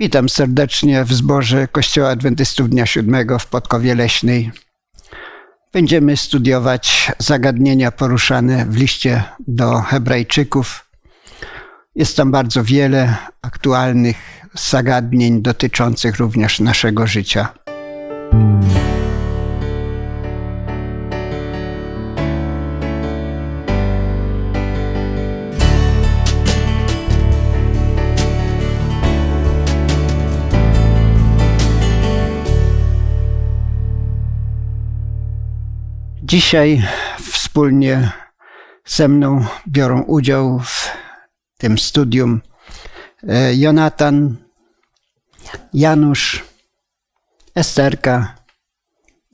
Witam serdecznie w zborze Kościoła Adwentystów Dnia Siódmego w Podkowie Leśnej. Będziemy studiować zagadnienia poruszane w liście do Hebrajczyków. Jest tam bardzo wiele aktualnych zagadnień dotyczących również naszego życia. Dzisiaj wspólnie ze mną biorą udział w tym studium e, Jonatan, Janusz, Esterka,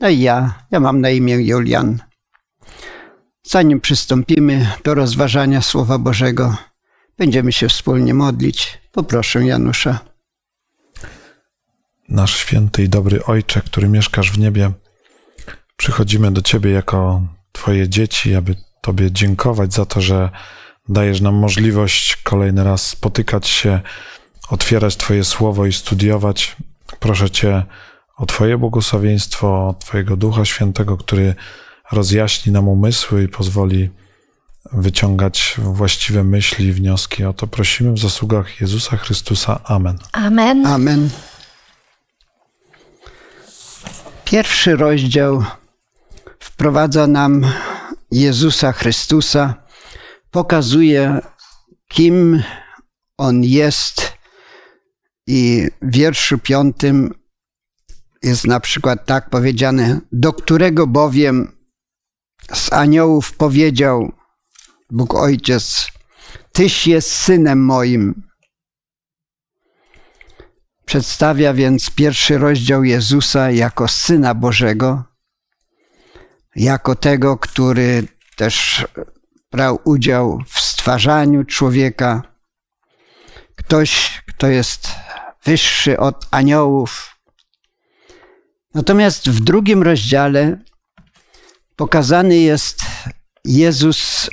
no i ja. Ja mam na imię Julian. Zanim przystąpimy do rozważania Słowa Bożego, będziemy się wspólnie modlić. Poproszę Janusza. Nasz święty i dobry Ojcze, który mieszkasz w niebie, Przychodzimy do Ciebie jako Twoje dzieci, aby Tobie dziękować za to, że dajesz nam możliwość kolejny raz spotykać się, otwierać Twoje słowo i studiować. Proszę Cię o Twoje błogosławieństwo, o Twojego Ducha Świętego, który rozjaśni nam umysły i pozwoli wyciągać właściwe myśli i wnioski. O to prosimy w zasługach Jezusa Chrystusa. Amen. Amen. Amen. Pierwszy rozdział wprowadza nam Jezusa Chrystusa, pokazuje, kim On jest. I w wierszu piątym jest na przykład tak powiedziane, do którego bowiem z aniołów powiedział Bóg Ojciec, Tyś jest synem moim. Przedstawia więc pierwszy rozdział Jezusa jako syna Bożego, jako tego, który też brał udział w stwarzaniu człowieka. Ktoś, kto jest wyższy od aniołów. Natomiast w drugim rozdziale pokazany jest Jezus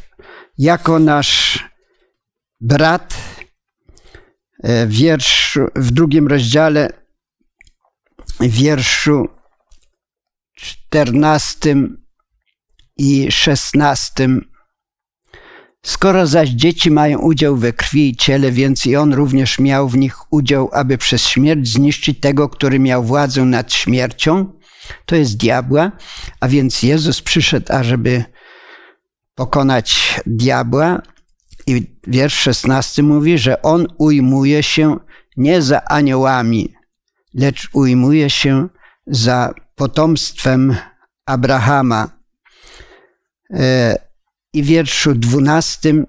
jako nasz brat. E, wiersz, w drugim rozdziale, w wierszu czternastym i szesnastym. Skoro zaś dzieci mają udział we krwi i ciele, więc i on również miał w nich udział, aby przez śmierć zniszczyć tego, który miał władzę nad śmiercią, to jest diabła, a więc Jezus przyszedł, ażeby pokonać diabła. I wiersz szesnasty mówi, że on ujmuje się nie za aniołami, lecz ujmuje się za potomstwem Abrahama. I wierszu dwunastym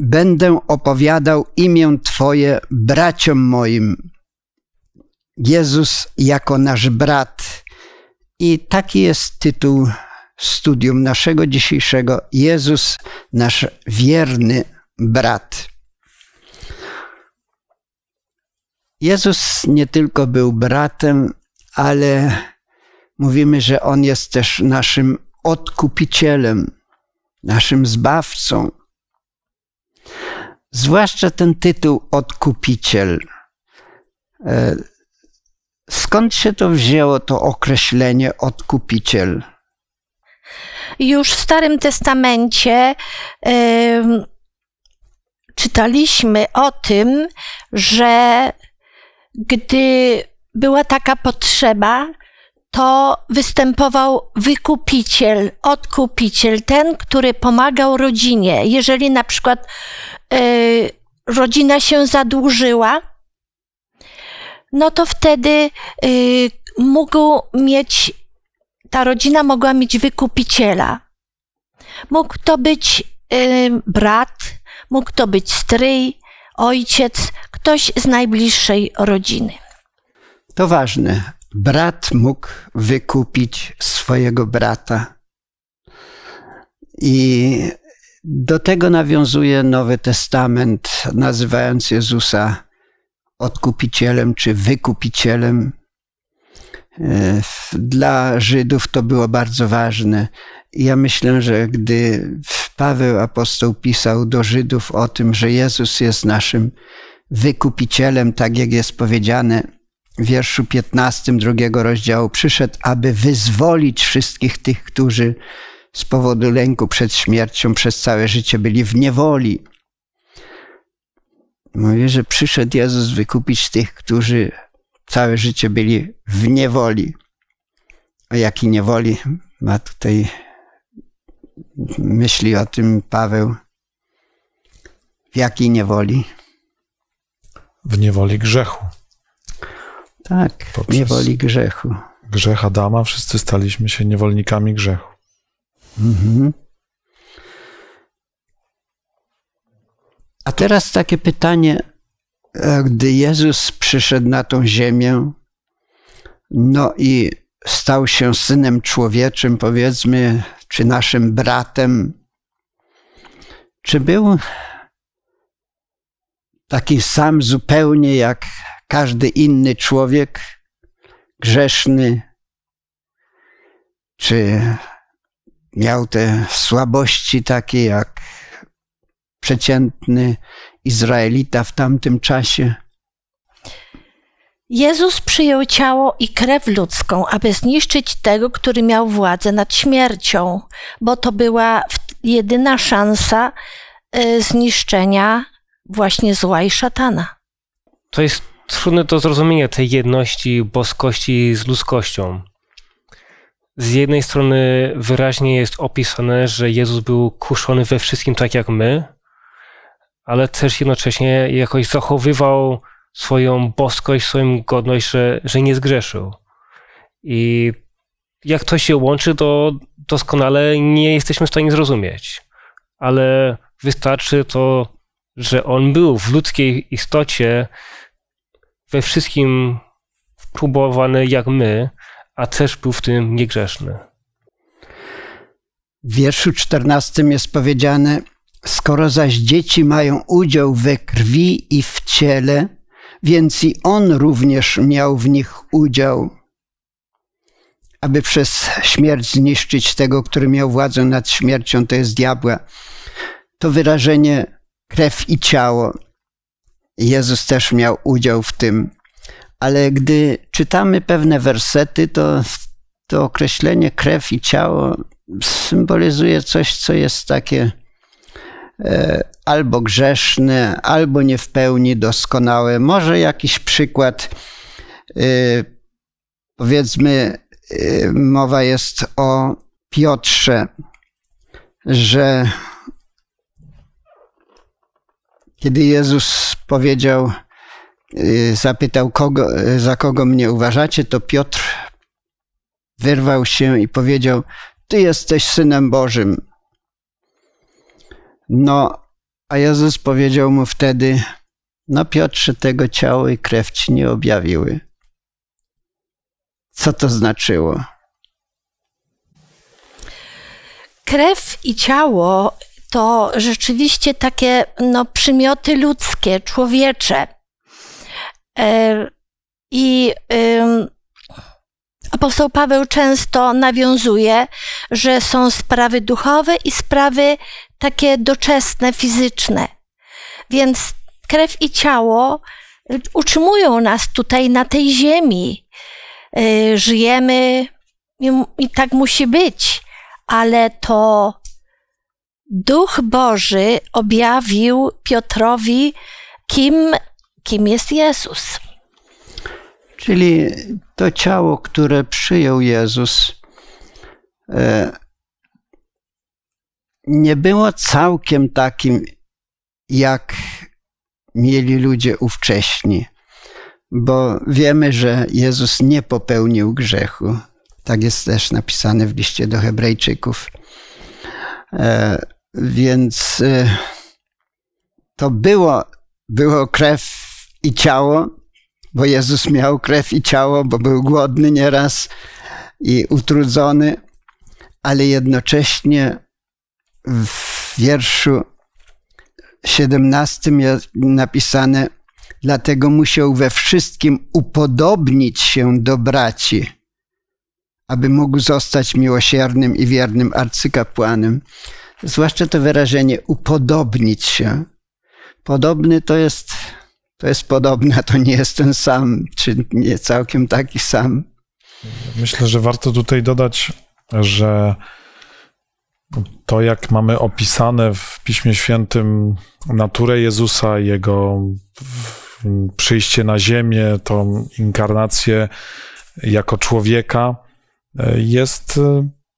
Będę opowiadał imię Twoje braciom moim. Jezus jako nasz brat. I taki jest tytuł studium naszego dzisiejszego. Jezus, nasz wierny brat. Jezus nie tylko był bratem, ale mówimy, że On jest też naszym odkupicielem, naszym zbawcą. Zwłaszcza ten tytuł odkupiciel. E, skąd się to wzięło, to określenie odkupiciel? Już w Starym Testamencie yy, czytaliśmy o tym, że gdy była taka potrzeba, to występował wykupiciel, odkupiciel, ten, który pomagał rodzinie. Jeżeli na przykład y, rodzina się zadłużyła, no to wtedy y, mógł mieć, ta rodzina mogła mieć wykupiciela. Mógł to być y, brat, mógł to być stryj, ojciec, ktoś z najbliższej rodziny. To ważne brat mógł wykupić swojego brata. I do tego nawiązuje Nowy Testament, nazywając Jezusa odkupicielem czy wykupicielem. E, dla Żydów to było bardzo ważne. Ja myślę, że gdy Paweł apostoł pisał do Żydów o tym, że Jezus jest naszym wykupicielem, tak jak jest powiedziane wierszu 15 drugiego rozdziału. Przyszedł, aby wyzwolić wszystkich tych, którzy z powodu lęku przed śmiercią przez całe życie byli w niewoli. Mówię, że przyszedł Jezus wykupić tych, którzy całe życie byli w niewoli. O jakiej niewoli ma tutaj myśli o tym Paweł? W jakiej niewoli? W niewoli grzechu. Tak, w niewoli grzechu. Grzech Adama, wszyscy staliśmy się niewolnikami grzechu. Mhm. A teraz takie pytanie, e, gdy Jezus przyszedł na tą ziemię, no i stał się synem człowieczym, powiedzmy, czy naszym bratem, czy był taki sam zupełnie jak każdy inny człowiek, grzeszny, czy miał te słabości takie jak przeciętny Izraelita w tamtym czasie. Jezus przyjął ciało i krew ludzką, aby zniszczyć tego, który miał władzę nad śmiercią, bo to była jedyna szansa e, zniszczenia właśnie zła i szatana. To jest trudne do zrozumienia tej jedności boskości z ludzkością z jednej strony wyraźnie jest opisane, że Jezus był kuszony we wszystkim tak jak my, ale też jednocześnie jakoś zachowywał swoją boskość, swoją godność, że, że nie zgrzeszył. I jak to się łączy, to doskonale nie jesteśmy w stanie zrozumieć. Ale wystarczy to, że on był w ludzkiej istocie we wszystkim próbowany jak my, a też był w tym niegrzeszny. W wierszu 14 jest powiedziane: Skoro zaś dzieci mają udział we krwi i w ciele, więc i on również miał w nich udział, aby przez śmierć zniszczyć tego, który miał władzę nad śmiercią, to jest diabła. To wyrażenie krew i ciało. Jezus też miał udział w tym ale gdy czytamy pewne wersety, to to określenie krew i ciało symbolizuje coś, co jest takie e, albo grzeszne, albo nie w pełni doskonałe. Może jakiś przykład, e, powiedzmy, e, mowa jest o Piotrze, że kiedy Jezus powiedział, Y, zapytał, kogo, za kogo mnie uważacie, to Piotr wyrwał się i powiedział: Ty jesteś synem Bożym. No, a Jezus powiedział mu wtedy: No, Piotrze, tego ciało i krew ci nie objawiły. Co to znaczyło? Krew i ciało to rzeczywiście takie no, przymioty ludzkie, człowiecze. E, I apostoł Paweł często nawiązuje, że są sprawy duchowe i sprawy takie doczesne, fizyczne. Więc krew i ciało y, utrzymują nas tutaj na tej ziemi. Y, żyjemy i tak musi być, ale to Duch Boży objawił Piotrowi, kim kim jest Jezus. Czyli to ciało, które przyjął Jezus, e, nie było całkiem takim, jak mieli ludzie ówcześni, bo wiemy, że Jezus nie popełnił grzechu. Tak jest też napisane w liście do Hebrajczyków. Więc e, to było, było krew i ciało, bo Jezus miał krew i ciało, bo był głodny nieraz i utrudzony, ale jednocześnie w wierszu 17 jest napisane, dlatego musiał we wszystkim upodobnić się do braci, aby mógł zostać miłosiernym i wiernym arcykapłanem. Zwłaszcza to wyrażenie upodobnić się. Podobny to jest To jest podobne, to nie jest ten sam, czy nie całkiem taki sam. Myślę, że warto tutaj dodać, że to, jak mamy opisane w Piśmie Świętym naturę Jezusa, jego przyjście na ziemię, tą inkarnację jako człowieka, jest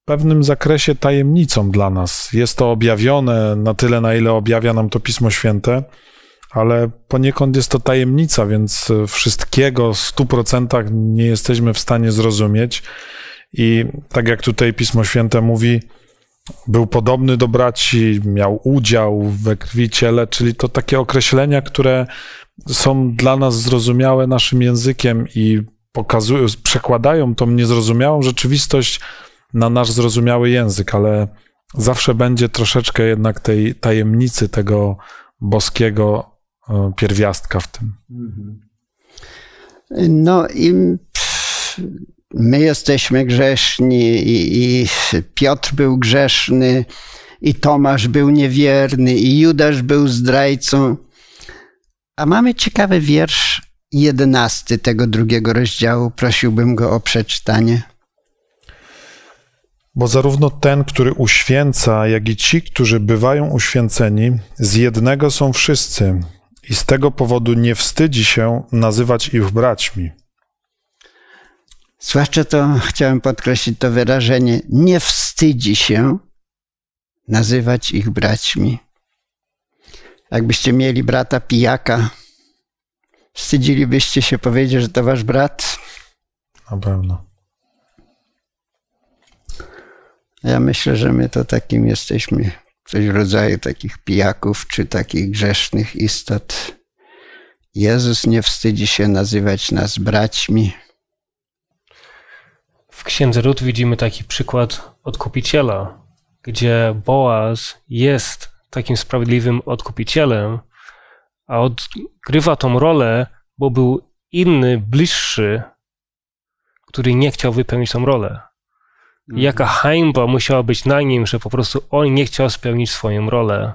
pewnym zakresie tajemnicą dla nas. Jest to objawione na tyle, na ile objawia nam to Pismo Święte, ale poniekąd jest to tajemnica, więc wszystkiego w stu procentach nie jesteśmy w stanie zrozumieć. I tak jak tutaj Pismo Święte mówi, był podobny do braci, miał udział we krwi ciele, czyli to takie określenia, które są dla nas zrozumiałe naszym językiem i pokazują, przekładają tą niezrozumiałą rzeczywistość na nasz zrozumiały język, ale zawsze będzie troszeczkę jednak tej tajemnicy tego boskiego e, pierwiastka w tym. No i my jesteśmy grzeszni i, i Piotr był grzeszny i Tomasz był niewierny i Judasz był zdrajcą. A mamy ciekawy wiersz jedenasty tego drugiego rozdziału. Prosiłbym go o przeczytanie. Bo zarówno ten, który uświęca, jak i ci, którzy bywają uświęceni, z jednego są wszyscy i z tego powodu nie wstydzi się nazywać ich braćmi. Zwłaszcza to chciałem podkreślić to wyrażenie, nie wstydzi się nazywać ich braćmi. Jakbyście mieli brata pijaka, wstydzilibyście się powiedzieć, że to wasz brat? Na pewno. Ja myślę, że my to takim jesteśmy, coś w rodzaju takich pijaków czy takich grzesznych istot. Jezus nie wstydzi się nazywać nas braćmi. W księdze Rut widzimy taki przykład odkupiciela, gdzie Boaz jest takim sprawiedliwym odkupicielem, a odgrywa tą rolę, bo był inny, bliższy, który nie chciał wypełnić tą rolę. I jaka hańba musiała być na nim, że po prostu on nie chciał spełnić swoją rolę.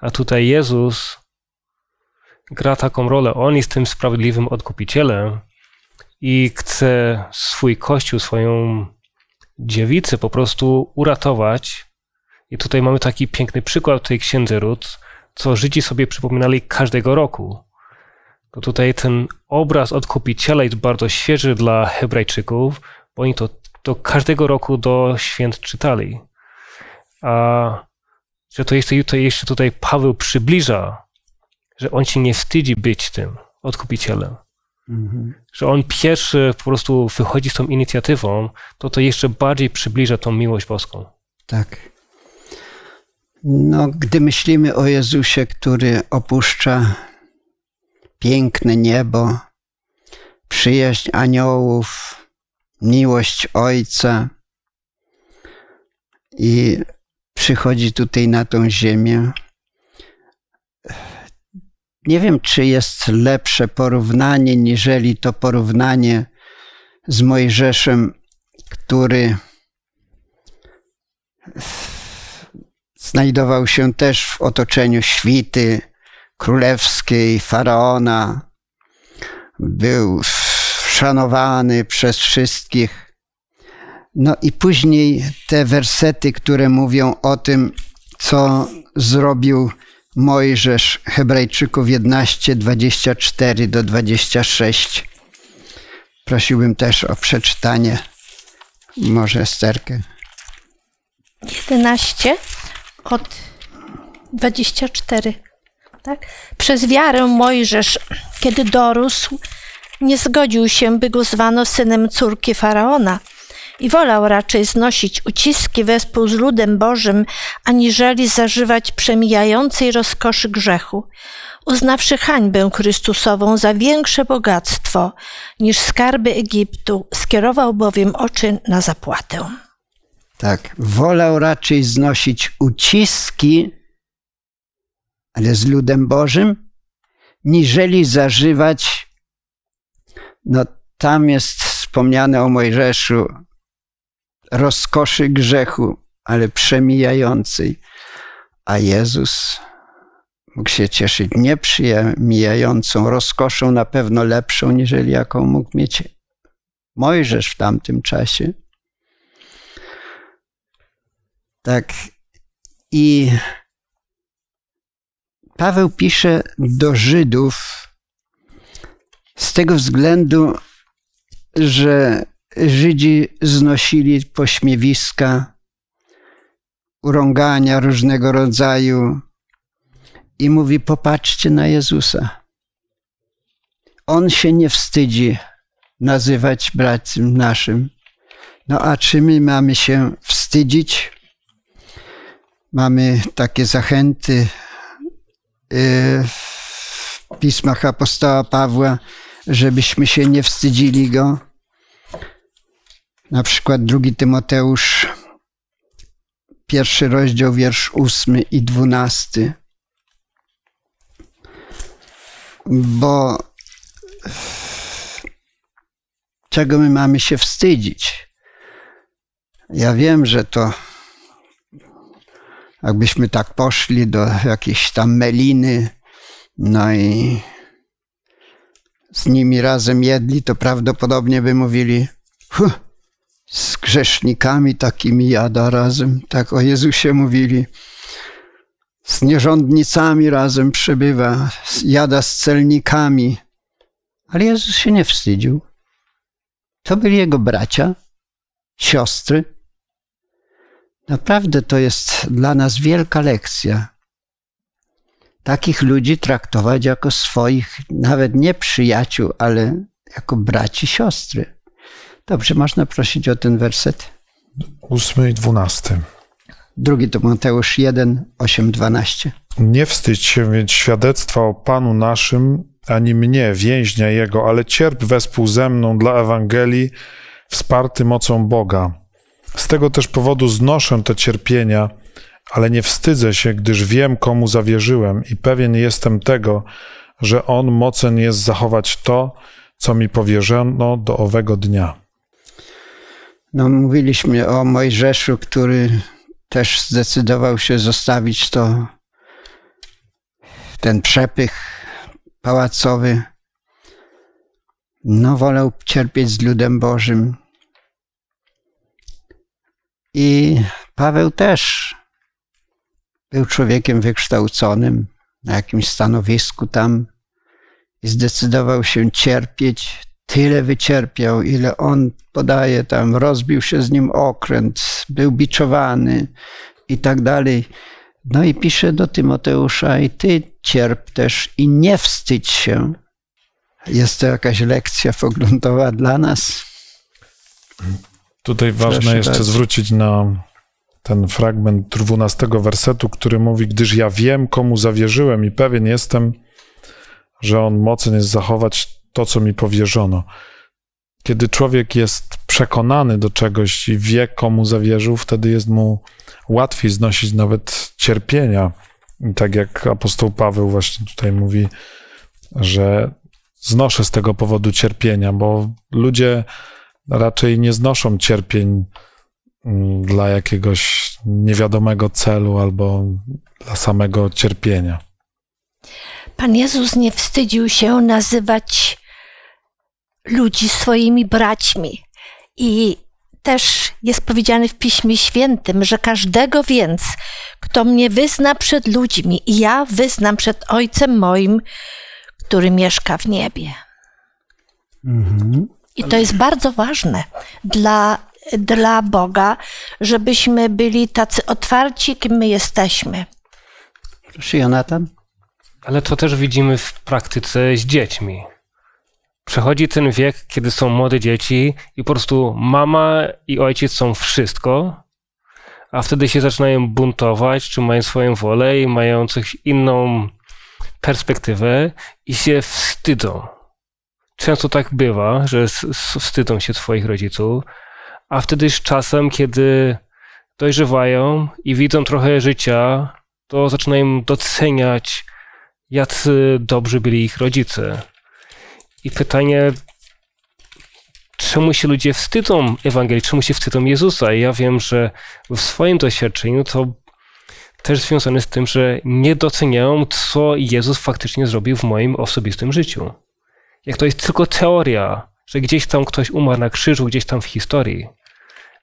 A tutaj Jezus gra taką rolę. On jest tym sprawiedliwym odkupicielem i chce swój kościół, swoją dziewicę po prostu uratować. I tutaj mamy taki piękny przykład tej księdze Rut, co Żydzi sobie przypominali każdego roku. To tutaj ten obraz odkupiciela jest bardzo świeży dla Hebrajczyków, bo oni to to każdego roku do święt czytali. A że to jeszcze, to jeszcze tutaj Paweł przybliża, że on się nie wstydzi być tym odkupicielem. Mhm. Że on pierwszy po prostu wychodzi z tą inicjatywą, to to jeszcze bardziej przybliża tą miłość boską. Tak. No, gdy myślimy o Jezusie, który opuszcza piękne niebo, przyjaźń aniołów, miłość Ojca i przychodzi tutaj na tą ziemię. Nie wiem, czy jest lepsze porównanie, niżeli to porównanie z Mojżeszem, który znajdował się też w otoczeniu świty królewskiej, faraona. Był szanowany przez wszystkich. No i później te wersety, które mówią o tym, co zrobił Mojżesz, Hebrajczyków 11, 24 do 26. Prosiłbym też o przeczytanie. Może sterkę. 11 od 24. Tak? Przez wiarę Mojżesz, kiedy dorósł, nie zgodził się, by go zwano synem córki faraona i wolał raczej znosić uciski wespół z ludem Bożym, aniżeli zażywać przemijającej rozkoszy grzechu, uznawszy hańbę Chrystusową za większe bogactwo niż skarby Egiptu, skierował bowiem oczy na zapłatę. Tak, wolał raczej znosić uciski, ale z ludem Bożym, niżeli zażywać no tam jest wspomniane o Mojżeszu rozkoszy grzechu, ale przemijającej. A Jezus mógł się cieszyć nieprzemijającą rozkoszą, na pewno lepszą, niżeli jaką mógł mieć Mojżesz w tamtym czasie. Tak. I Paweł pisze do Żydów z tego względu, że Żydzi znosili pośmiewiska, urągania różnego rodzaju i mówi: Popatrzcie na Jezusa. On się nie wstydzi nazywać bratem naszym. No a czy my mamy się wstydzić? Mamy takie zachęty y, w pismach apostoła Pawła, żebyśmy się nie wstydzili go. Na przykład drugi Tymoteusz, pierwszy rozdział, wiersz ósmy i dwunasty. Bo czego my mamy się wstydzić? Ja wiem, że to jakbyśmy tak poszli do jakiejś tam meliny, no i z nimi razem jedli, to prawdopodobnie by mówili, z grzesznikami takimi jada razem, tak o Jezusie mówili. Z nierządnicami razem przebywa, jada z celnikami. Ale Jezus się nie wstydził. To byli jego bracia, siostry. Naprawdę to jest dla nas wielka lekcja. Takich ludzi traktować jako swoich, nawet nie przyjaciół, ale jako braci, siostry. Dobrze, można prosić o ten werset. Ósmy i dwunasty. Drugi to Mateusz 1, 8, 12. Nie wstydź się więc świadectwa o Panu naszym, ani mnie, więźnia Jego, ale cierp wespół ze mną dla Ewangelii, wsparty mocą Boga. Z tego też powodu znoszę te cierpienia, ale nie wstydzę się, gdyż wiem, komu zawierzyłem i pewien jestem tego, że On mocen jest zachować to, co mi powierzono do owego dnia. No, mówiliśmy o Mojżeszu, który też zdecydował się zostawić to, ten przepych pałacowy. No, wolał cierpieć z ludem Bożym. I Paweł też był człowiekiem wykształconym na jakimś stanowisku tam i zdecydował się cierpieć. Tyle wycierpiał, ile on podaje tam, rozbił się z nim okręt, był biczowany i tak dalej. No i pisze do Tymoteusza, i ty cierp też i nie wstydź się. Jest to jakaś lekcja poglądowa dla nas. Tutaj ważne Proszę jeszcze bardzo. zwrócić na ten fragment 12 wersetu, który mówi: Gdyż ja wiem, komu zawierzyłem i pewien jestem, że on mocen jest zachować to, co mi powierzono. Kiedy człowiek jest przekonany do czegoś i wie, komu zawierzył, wtedy jest mu łatwiej znosić nawet cierpienia. I tak jak apostoł Paweł właśnie tutaj mówi, że znoszę z tego powodu cierpienia, bo ludzie raczej nie znoszą cierpień dla jakiegoś niewiadomego celu albo dla samego cierpienia. Pan Jezus nie wstydził się nazywać ludzi swoimi braćmi. I też jest powiedziane w Piśmie Świętym, że każdego więc, kto mnie wyzna przed ludźmi, i ja wyznam przed Ojcem moim, który mieszka w niebie. Mhm. I to jest bardzo ważne dla, dla Boga, żebyśmy byli tacy otwarci, kim my jesteśmy. Proszę, Jonatan. Ale to też widzimy w praktyce z dziećmi. Przechodzi ten wiek, kiedy są młode dzieci i po prostu mama i ojciec są wszystko, a wtedy się zaczynają buntować, czy mają swoją wolę i mają coś inną perspektywę i się wstydzą. Często tak bywa, że wstydzą się swoich rodziców, a wtedy z czasem, kiedy dojrzewają i widzą trochę życia, to zaczynają doceniać, jacy dobrzy byli ich rodzice. I pytanie, czemu się ludzie wstydzą Ewangelii, czemu się wstydzą Jezusa? I ja wiem, że w swoim doświadczeniu to też związane z tym, że nie doceniają, co Jezus faktycznie zrobił w moim osobistym życiu. Jak to jest tylko teoria, że gdzieś tam ktoś umarł na krzyżu, gdzieś tam w historii,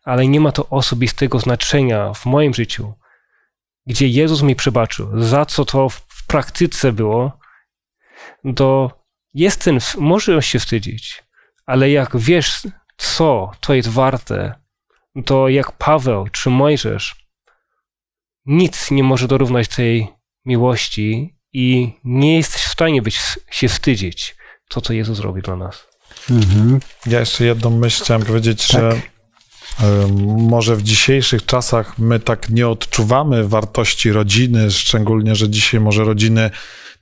ale nie ma to osobistego znaczenia w moim życiu, gdzie Jezus mi przebaczył, za co to w praktyce było, to jest ten, może się wstydzić, ale jak wiesz, co to jest warte, to jak Paweł czy Mojżesz, nic nie może dorównać tej miłości i nie jesteś w stanie być, się wstydzić to, co Jezus robi dla nas. Mhm. Ja jeszcze jedną myśl chciałem powiedzieć, tak. że może w dzisiejszych czasach my tak nie odczuwamy wartości rodziny, szczególnie, że dzisiaj może rodziny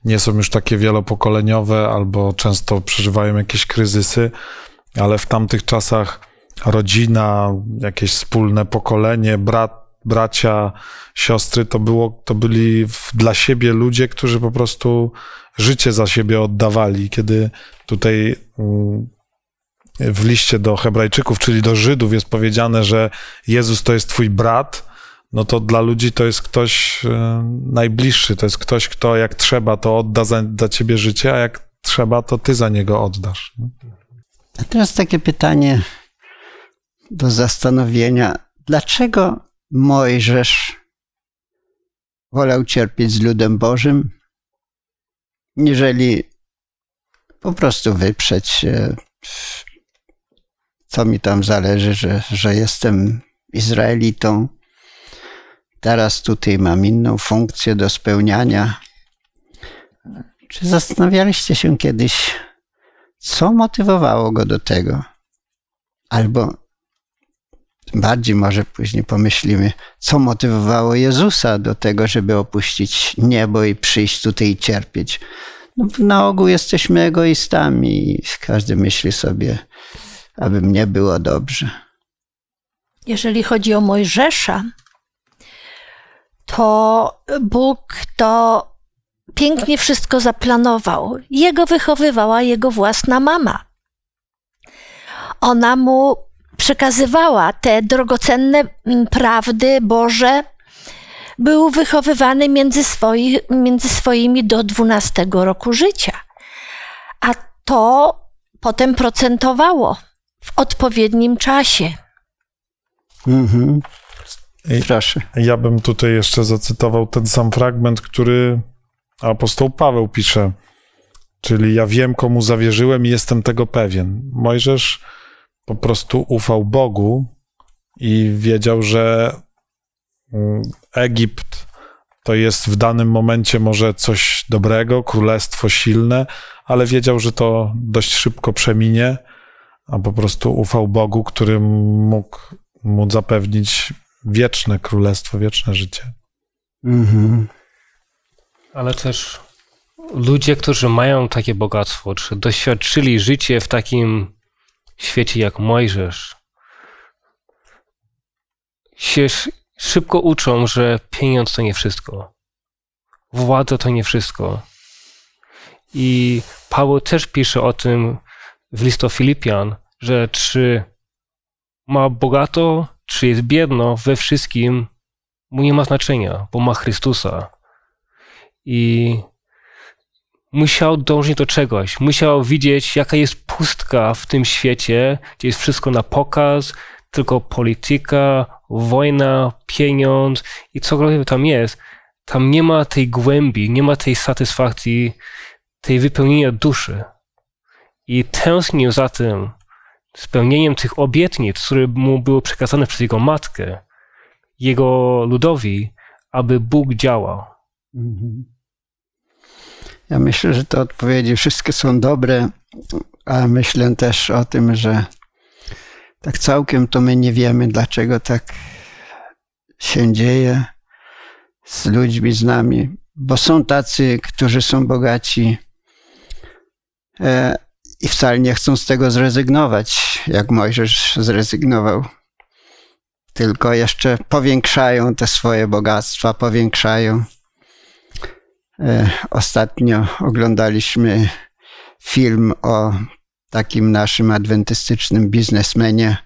nie są już takie wielopokoleniowe albo często przeżywają jakieś kryzysy, ale w tamtych czasach rodzina, jakieś wspólne pokolenie, brat, bracia, siostry, to, było, to byli dla siebie ludzie, którzy po prostu życie za siebie oddawali. Kiedy tutaj mm, w liście do Hebrajczyków, czyli do Żydów, jest powiedziane, że Jezus to jest Twój brat, no to dla ludzi to jest ktoś e, najbliższy, to jest ktoś, kto jak trzeba, to odda za, za Ciebie życie, a jak trzeba, to Ty za niego oddasz. A teraz takie pytanie do zastanowienia. Dlaczego Mojżesz wolał cierpieć z ludem Bożym, niżeli po prostu wyprzeć się, co mi tam zależy, że, że jestem Izraelitą. Teraz tutaj mam inną funkcję do spełniania. Czy zastanawialiście się kiedyś, co motywowało go do tego? Albo bardziej może później pomyślimy, co motywowało Jezusa do tego, żeby opuścić niebo i przyjść tutaj i cierpieć. Na ogół jesteśmy egoistami i każdy myśli sobie, aby mnie było dobrze. Jeżeli chodzi o Mojżesza, to Bóg to pięknie wszystko zaplanował. Jego wychowywała jego własna mama. Ona mu przekazywała te drogocenne mm, prawdy Boże, był wychowywany między, swoi, między swoimi do 12 roku życia. A to potem procentowało w odpowiednim czasie. Mhm. Proszę. Ja bym tutaj jeszcze zacytował ten sam fragment, który apostoł Paweł pisze. Czyli ja wiem, komu zawierzyłem i jestem tego pewien. Mojżesz po prostu ufał Bogu i wiedział, że mm, Egipt to jest w danym momencie może coś dobrego, królestwo silne, ale wiedział, że to dość szybko przeminie, a po prostu ufał Bogu, który mógł mu zapewnić wieczne królestwo, wieczne życie. Mhm. Ale też ludzie, którzy mają takie bogactwo, czy doświadczyli życie w takim świecie jak Mojżesz, się szybko uczą, że pieniądz to nie wszystko. Władza to nie wszystko. I Paweł też pisze o tym w listu Filipian, że czy ma bogato, czy jest biedno, we wszystkim mu nie ma znaczenia, bo ma Chrystusa. I musiał dążyć do czegoś. Musiał widzieć, jaka jest pustka w tym świecie, gdzie jest wszystko na pokaz, tylko polityka, wojna, pieniądz i cokolwiek tam jest. Tam nie ma tej głębi, nie ma tej satysfakcji, tej wypełnienia duszy. I tęsknił za tym, spełnieniem tych obietnic, które mu były przekazane przez jego matkę, jego ludowi, aby Bóg działał. Mhm. Ja myślę, że te odpowiedzi wszystkie są dobre, a myślę też o tym, że tak całkiem to my nie wiemy, dlaczego tak się dzieje z ludźmi, z nami, bo są tacy, którzy są bogaci e, i wcale nie chcą z tego zrezygnować, jak Mojżesz zrezygnował. Tylko jeszcze powiększają te swoje bogactwa, powiększają. E, ostatnio oglądaliśmy film o takim naszym adwentystycznym biznesmenie.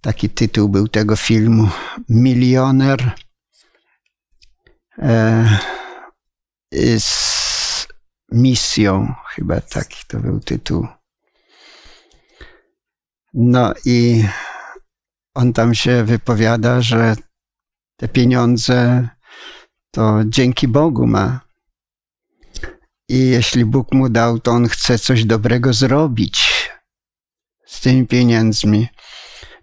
Taki tytuł był tego filmu Milioner. e, z misją, chyba taki to był tytuł. No i on tam się wypowiada, że te pieniądze to dzięki Bogu ma. I jeśli Bóg mu dał, to on chce coś dobrego zrobić z tymi pieniędzmi.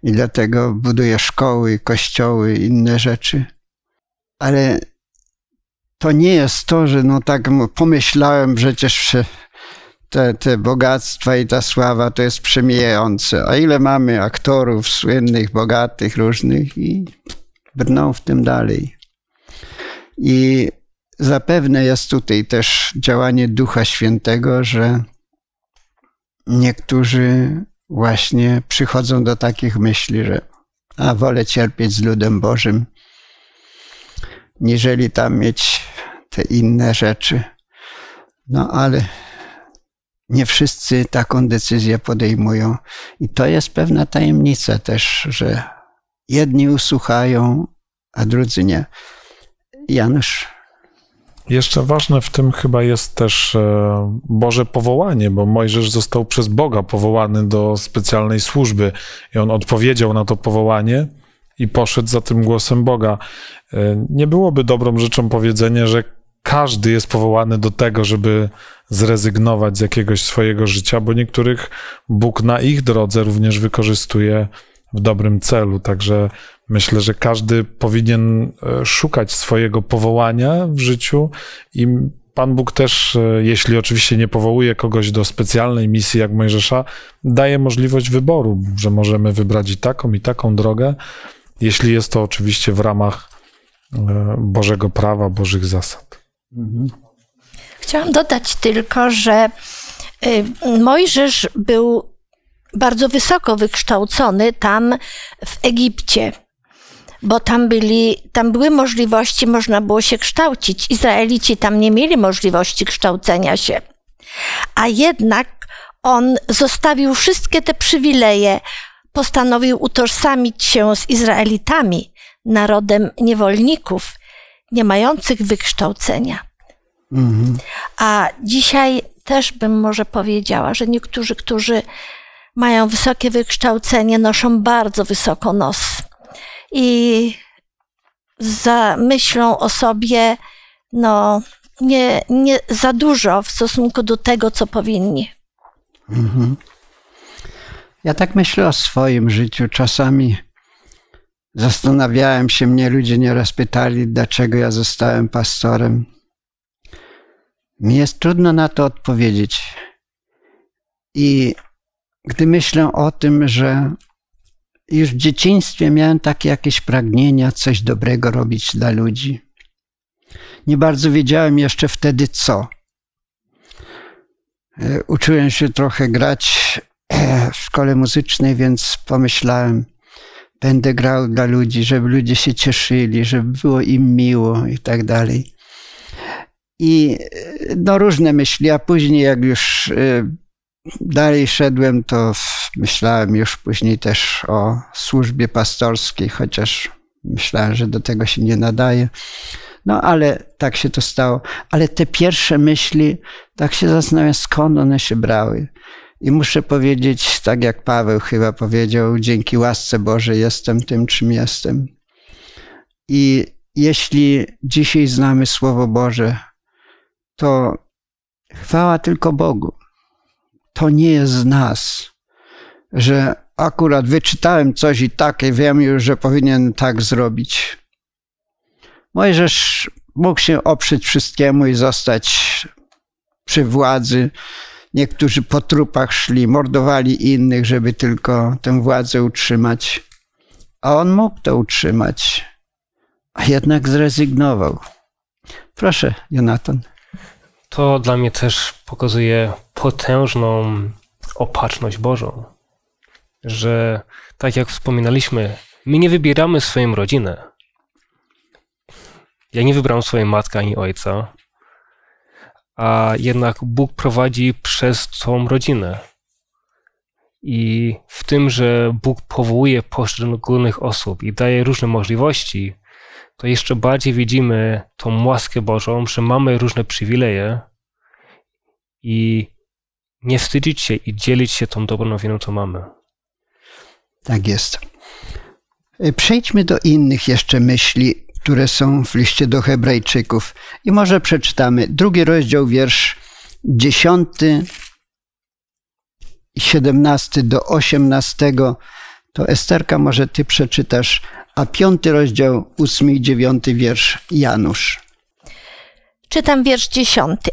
I dlatego buduje szkoły, kościoły, inne rzeczy. Ale to nie jest to, że no tak pomyślałem, przecież te, te bogactwa i ta sława to jest przemijające. A ile mamy aktorów słynnych, bogatych, różnych i brną w tym dalej. I zapewne jest tutaj też działanie Ducha Świętego, że niektórzy właśnie przychodzą do takich myśli, że a wolę cierpieć z ludem Bożym, niżeli tam mieć te inne rzeczy. No ale nie wszyscy taką decyzję podejmują. I to jest pewna tajemnica też, że jedni usłuchają, a drudzy nie. Janusz. Jeszcze ważne w tym chyba jest też e, Boże powołanie, bo Mojżesz został przez Boga powołany do specjalnej służby i on odpowiedział na to powołanie i poszedł za tym głosem Boga. E, nie byłoby dobrą rzeczą powiedzenie, że każdy jest powołany do tego, żeby zrezygnować z jakiegoś swojego życia, bo niektórych Bóg na ich drodze również wykorzystuje w dobrym celu. Także myślę, że każdy powinien e, szukać swojego powołania w życiu i Pan Bóg też, e, jeśli oczywiście nie powołuje kogoś do specjalnej misji jak Mojżesza, daje możliwość wyboru, że możemy wybrać i taką, i taką drogę, jeśli jest to oczywiście w ramach e, Bożego prawa, Bożych zasad. Mhm. Chciałam dodać tylko, że y, Mojżesz był bardzo wysoko wykształcony tam w Egipcie, bo tam, byli, tam były możliwości, można było się kształcić. Izraelici tam nie mieli możliwości kształcenia się. A jednak on zostawił wszystkie te przywileje, postanowił utożsamić się z Izraelitami, narodem niewolników, nie mających wykształcenia. Mhm. A dzisiaj też bym może powiedziała, że niektórzy, którzy mają wysokie wykształcenie, noszą bardzo wysoko nos i za myślą o sobie, no, nie, nie za dużo w stosunku do tego, co powinni. Mhm. Ja tak myślę o swoim życiu. Czasami zastanawiałem się, mnie ludzie nieraz pytali, dlaczego ja zostałem pastorem. Mi jest trudno na to odpowiedzieć. I gdy myślę o tym, że już w dzieciństwie miałem takie jakieś pragnienia, coś dobrego robić dla ludzi. Nie bardzo wiedziałem jeszcze wtedy co. E, uczyłem się trochę grać e, w szkole muzycznej, więc pomyślałem, będę grał dla ludzi, żeby ludzie się cieszyli, żeby było im miło i tak dalej. I no różne myśli, a później jak już dalej szedłem, to myślałem już później też o służbie pastorskiej, chociaż myślałem, że do tego się nie nadaje. No ale tak się to stało. Ale te pierwsze myśli, tak się zastanawiam, skąd one się brały. I muszę powiedzieć, tak jak Paweł chyba powiedział, dzięki łasce Bożej jestem tym, czym jestem. I jeśli dzisiaj znamy Słowo Boże, to chwała tylko Bogu. To nie jest z nas, że akurat wyczytałem coś i takie wiem już, że powinien tak zrobić. Mojżesz mógł się oprzeć wszystkiemu i zostać przy władzy. Niektórzy po trupach szli, mordowali innych, żeby tylko tę władzę utrzymać. A on mógł to utrzymać, a jednak zrezygnował. Proszę, Jonathan to dla mnie też pokazuje potężną opatrzność Bożą. Że tak jak wspominaliśmy, my nie wybieramy swoją rodzinę. Ja nie wybrałem swojej matki ani ojca, a jednak Bóg prowadzi przez całą rodzinę. I w tym, że Bóg powołuje poszczególnych osób i daje różne możliwości, to jeszcze bardziej widzimy tą łaskę Bożą, że mamy różne przywileje i nie wstydzić się i dzielić się tą dobrą nowiną, co mamy. Tak jest. E, Przejdźmy do innych jeszcze myśli, które są w liście do Hebrajczyków. I może przeczytamy drugi rozdział, wiersz 10, 17 do 18. To Esterka, może ty przeczytasz, a piąty rozdział, ósmy i dziewiąty wiersz Janusz. Czytam wiersz dziesiąty.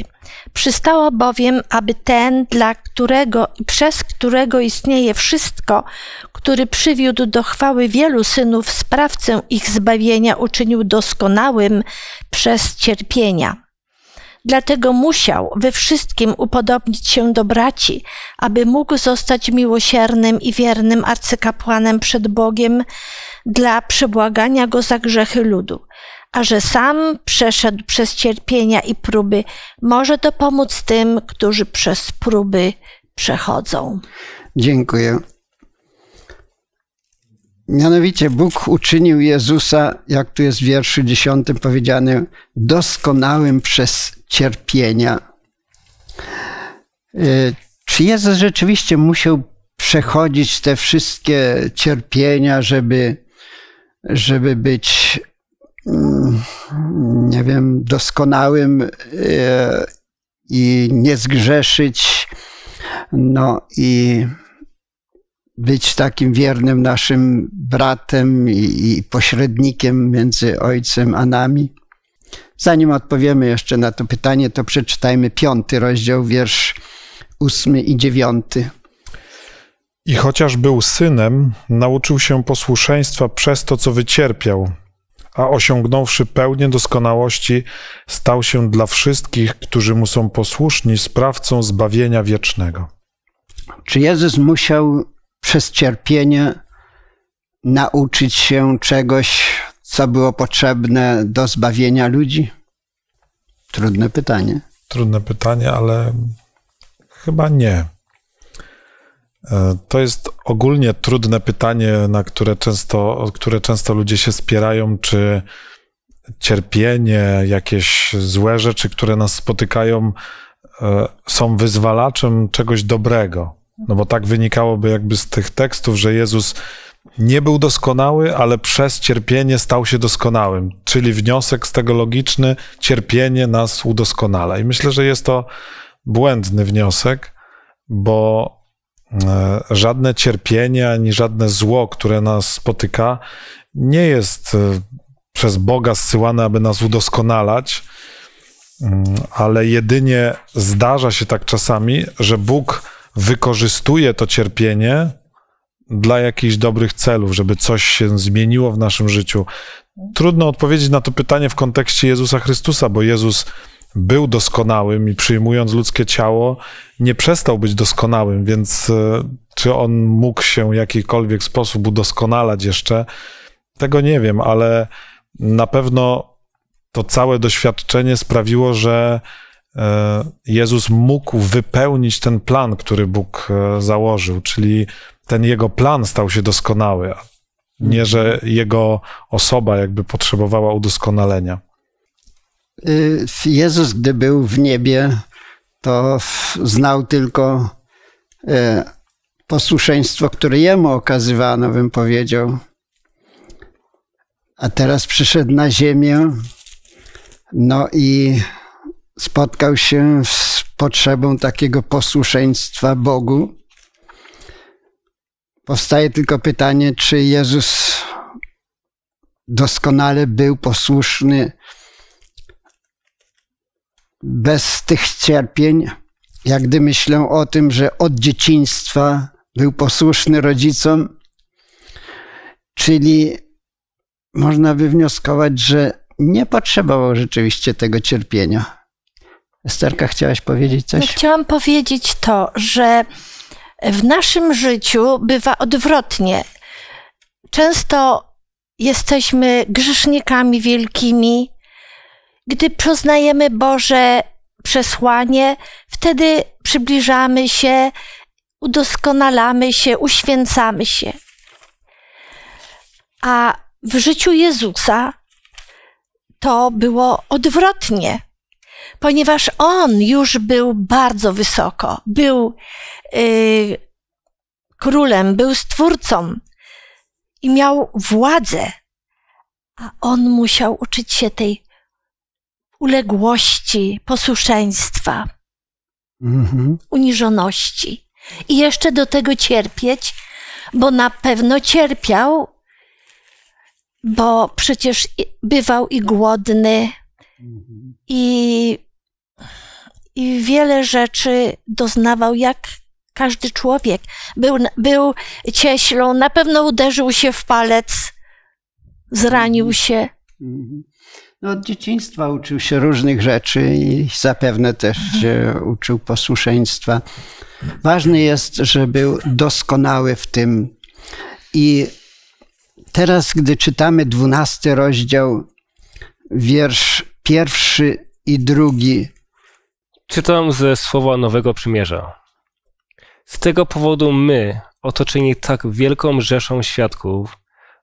Przystało bowiem, aby ten, dla którego i przez którego istnieje wszystko, który przywiódł do chwały wielu synów, sprawcę ich zbawienia uczynił doskonałym przez cierpienia. Dlatego musiał we wszystkim upodobnić się do braci, aby mógł zostać miłosiernym i wiernym arcykapłanem przed Bogiem dla przebłagania go za grzechy ludu a że sam przeszedł przez cierpienia i próby, może to pomóc tym, którzy przez próby przechodzą. Dziękuję. Mianowicie Bóg uczynił Jezusa, jak tu jest w wierszu dziesiątym powiedziane, doskonałym przez cierpienia. Y, Czy Jezus rzeczywiście musiał przechodzić te wszystkie cierpienia, żeby, żeby być mm, nie wiem, doskonałym y, i nie zgrzeszyć, no i być takim wiernym naszym bratem i, i pośrednikiem między Ojcem a nami. Zanim odpowiemy jeszcze na to pytanie, to przeczytajmy piąty rozdział, wiersz ósmy i dziewiąty. I chociaż był synem, nauczył się posłuszeństwa przez to, co wycierpiał, a osiągnąwszy pełnię doskonałości, stał się dla wszystkich, którzy mu są posłuszni, sprawcą zbawienia wiecznego. Czy Jezus musiał przez cierpienie nauczyć się czegoś, co było potrzebne do zbawienia ludzi? Trudne pytanie. Trudne pytanie, ale chyba nie. E, To jest ogólnie trudne pytanie, na które często, które często ludzie się spierają, czy cierpienie, jakieś złe rzeczy, które nas spotykają, e, są wyzwalaczem czegoś dobrego. No bo tak wynikałoby jakby z tych tekstów, że Jezus nie był doskonały, ale przez cierpienie stał się doskonałym. Czyli wniosek z tego logiczny, cierpienie nas udoskonala. I myślę, że jest to błędny wniosek, bo żadne cierpienie ani żadne zło, które nas spotyka, nie jest e, przez Boga zsyłane, aby nas udoskonalać, Mm, ale jedynie zdarza się tak czasami, że Bóg wykorzystuje to cierpienie dla jakichś dobrych celów, żeby coś się zmieniło w naszym życiu. Trudno odpowiedzieć na to pytanie w kontekście Jezusa Chrystusa, bo Jezus był doskonałym i przyjmując ludzkie ciało, nie przestał być doskonałym, więc e, czy on mógł się w jakikolwiek sposób udoskonalać jeszcze, tego nie wiem, ale na pewno to całe doświadczenie sprawiło, że e, Jezus mógł wypełnić ten plan, który Bóg e, założył, czyli ten jego plan stał się doskonały, nie, że jego osoba jakby potrzebowała udoskonalenia. Y, Jezus, gdy był w niebie, to znał tylko e, posłuszeństwo, które jemu okazywano, bym powiedział. A teraz przyszedł na ziemię, no i spotkał się z potrzebą takiego posłuszeństwa Bogu. Powstaje tylko pytanie, czy Jezus doskonale był posłuszny bez tych cierpień, jak gdy myślę o tym, że od dzieciństwa był posłuszny rodzicom, czyli można by wnioskować, że nie potrzebował rzeczywiście tego cierpienia. Esterka, chciałaś powiedzieć No, coś? Chciałam powiedzieć to, że w naszym życiu bywa odwrotnie. Często jesteśmy grzesznikami wielkimi. Gdy poznajemy Boże przesłanie, wtedy przybliżamy się, udoskonalamy się, uświęcamy się. A w życiu Jezusa to było odwrotnie, ponieważ on już był bardzo wysoko, był yy, królem, był stwórcą i miał władzę, a on musiał uczyć się tej uległości, posłuszeństwa, Mhm. uniżoności i jeszcze do tego cierpieć, bo na pewno cierpiał, bo przecież bywał i głodny, i, i wiele rzeczy doznawał jak każdy człowiek. Był, był cieślą, na pewno uderzył się w palec, zranił się. Mhm. No, od dzieciństwa uczył się różnych rzeczy i zapewne też się uczył posłuszeństwa. Ważne jest, że był doskonały w tym. I teraz, gdy czytamy dwunasty rozdział, wiersz pierwszy i drugi, Czytam ze słowa Nowego Przymierza. Z tego powodu my, otoczeni tak wielką rzeszą świadków,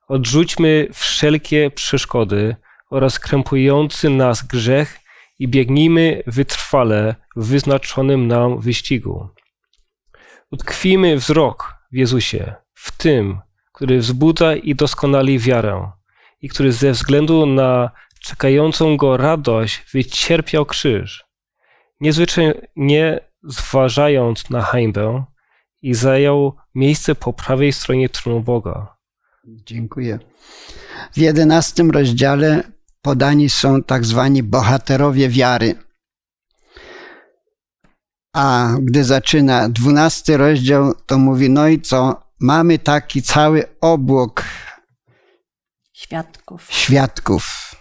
odrzućmy wszelkie przeszkody oraz krępujący nas grzech i biegnijmy wytrwale w wyznaczonym nam wyścigu. Utkwijmy wzrok w Jezusie, w tym, który wzbudza i doskonali wiarę i który ze względu na czekającą go radość wycierpiał krzyż niezwyczajnie zważając na hańbę i zajął miejsce po prawej stronie tronu Boga. Dziękuję. W jedenastym rozdziale podani są tak zwani bohaterowie wiary. A gdy zaczyna dwunasty rozdział, to mówi, no i co? Mamy taki cały obłok Świadków. świadków.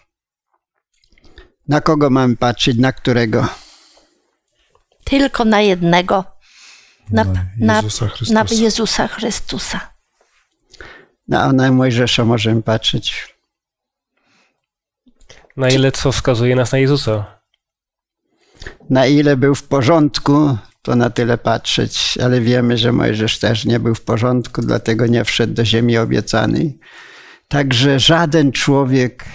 Na kogo mamy patrzeć, na którego? Tylko na jednego, na, Na na, Jezusa na Chrystusa. Jezusa Chrystusa. No, na Mojżesza możemy patrzeć. Na ile co wskazuje nas na Jezusa. Na ile był w porządku, to na tyle patrzeć, ale wiemy, że Mojżesz też nie był w porządku, dlatego nie wszedł do ziemi obiecanej. Także żaden człowiek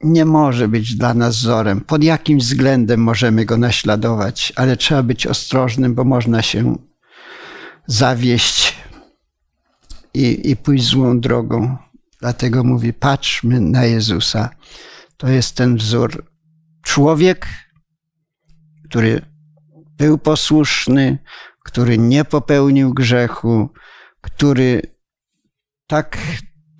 nie może być dla nas wzorem. Pod jakim względem możemy go naśladować, ale trzeba być ostrożnym, bo można się zawieść i, i pójść złą drogą. Dlatego mówi: patrzmy na Jezusa. To jest ten wzór. Człowiek, który był posłuszny, który nie popełnił grzechu, który tak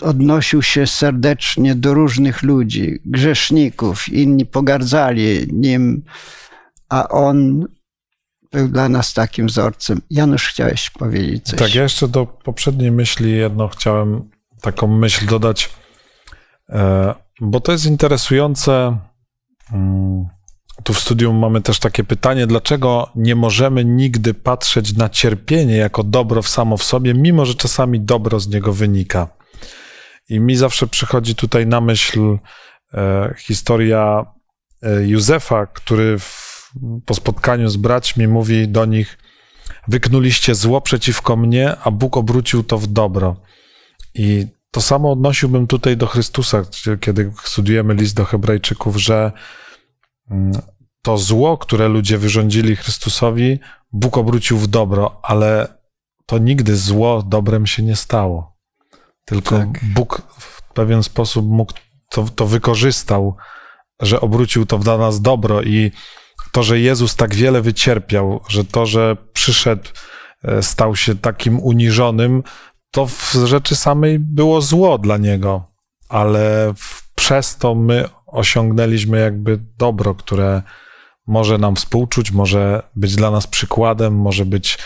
odnosił się serdecznie do różnych ludzi, grzeszników, inni pogardzali nim, a on był dla nas takim wzorcem. Janusz, chciałeś powiedzieć coś? Tak, ja jeszcze do poprzedniej myśli jedno chciałem taką myśl dodać, e, bo to jest interesujące. Mm, Tu w studium mamy też takie pytanie, dlaczego nie możemy nigdy patrzeć na cierpienie jako dobro samo w sobie, mimo że czasami dobro z niego wynika. I mi zawsze przychodzi tutaj na myśl e, historia e, Józefa, który w, po spotkaniu z braćmi mówi do nich: Wyknuliście zło przeciwko mnie, a Bóg obrócił to w dobro. I to samo odnosiłbym tutaj do Chrystusa, kiedy studiujemy list do Hebrajczyków, że mm, to zło, które ludzie wyrządzili Chrystusowi, Bóg obrócił w dobro, ale to nigdy zło dobrem się nie stało. Tylko Tak. Bóg w pewien sposób mógł to, to wykorzystał, że obrócił to dla nas dobro i to, że Jezus tak wiele wycierpiał, że to, że przyszedł, e, stał się takim uniżonym, to w rzeczy samej było zło dla niego, ale w, przez to my osiągnęliśmy jakby dobro, które może nam współczuć, może być dla nas przykładem, może być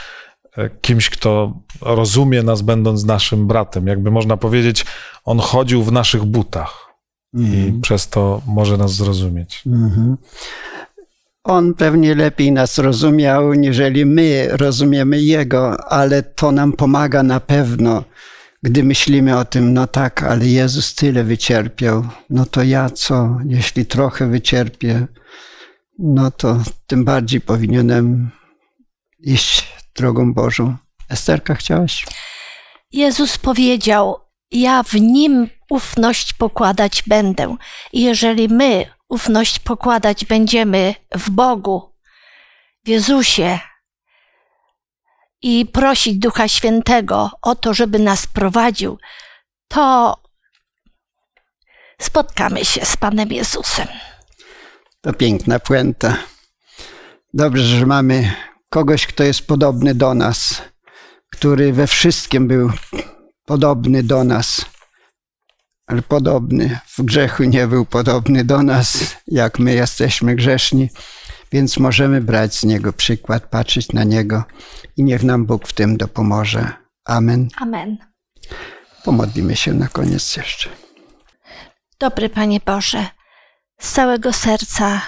e, kimś, kto rozumie nas, będąc naszym bratem. Jakby można powiedzieć, on chodził w naszych butach i przez to może nas zrozumieć. Mhm. On pewnie lepiej nas rozumiał, niżeli my rozumiemy Jego, ale to nam pomaga na pewno, gdy myślimy o tym, no tak, ale Jezus tyle wycierpiał, no to ja co, jeśli trochę wycierpię, no to tym bardziej powinienem iść drogą Bożą. Esterka, chciałaś? Jezus powiedział: ja w nim ufność pokładać będę. I jeżeli my ufność pokładać będziemy w Bogu, w Jezusie i prosić Ducha Świętego o to, żeby nas prowadził, to spotkamy się z Panem Jezusem. To piękna puenta. Dobrze, że mamy kogoś, kto jest podobny do nas, który we wszystkim był podobny do nas, ale podobny w grzechu nie był podobny do nas, jak my jesteśmy grzeszni, więc możemy brać z niego przykład, patrzeć na niego i niech nam Bóg w tym dopomoże. Amen. Amen. Pomodlimy się na koniec jeszcze. Dobry Panie Boże, z całego serca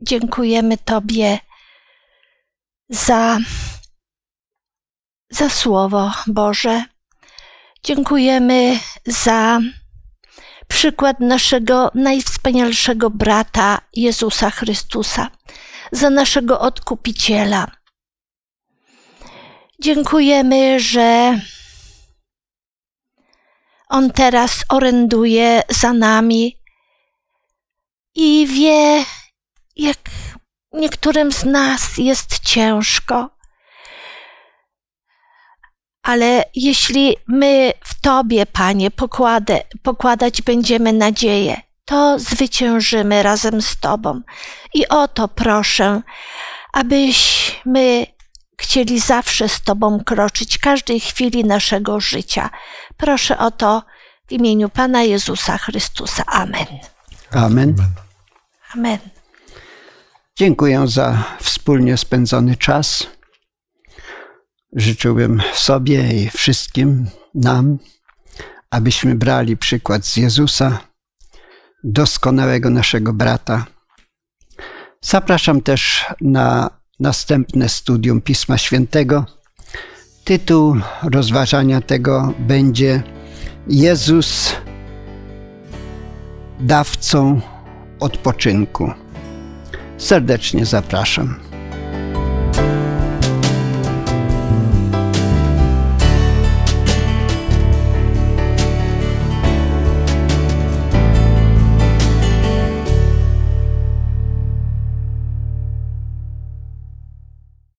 dziękujemy Tobie za, za Słowo Boże. Dziękujemy za przykład naszego najwspanialszego brata Jezusa Chrystusa, za naszego odkupiciela. Dziękujemy, że On teraz oręduje za nami i wie, jak niektórym z nas jest ciężko. Ale jeśli my w Tobie, Panie, pokładę, pokładać będziemy nadzieję, to zwyciężymy razem z Tobą. I o to proszę, abyśmy chcieli zawsze z Tobą kroczyć, każdej chwili naszego życia. Proszę o to w imieniu Pana Jezusa Chrystusa. Amen. Amen. Amen. Dziękuję za wspólnie spędzony czas. Życzyłbym sobie i wszystkim nam, abyśmy brali przykład z Jezusa, doskonałego naszego brata. Zapraszam też na następne studium Pisma Świętego. Tytuł rozważania tego będzie Jezus dawcą odpoczynku. Serdecznie zapraszam.